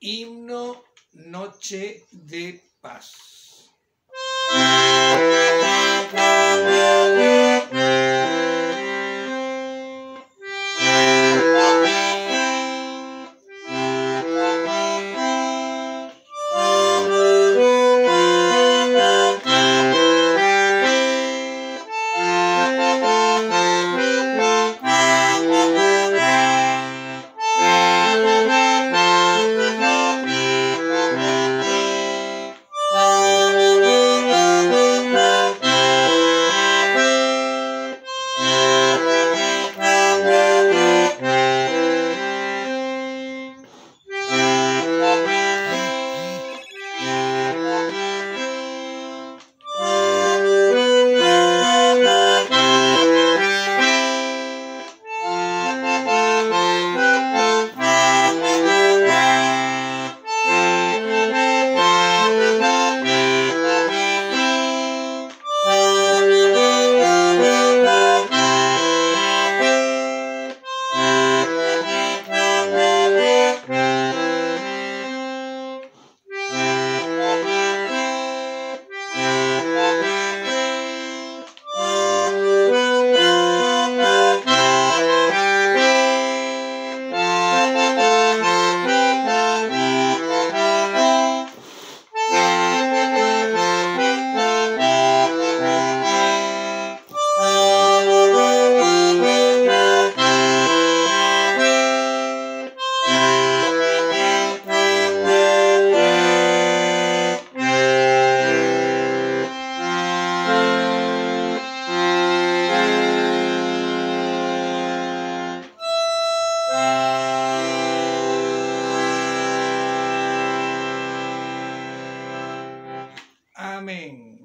himno Noche de Paz. coming.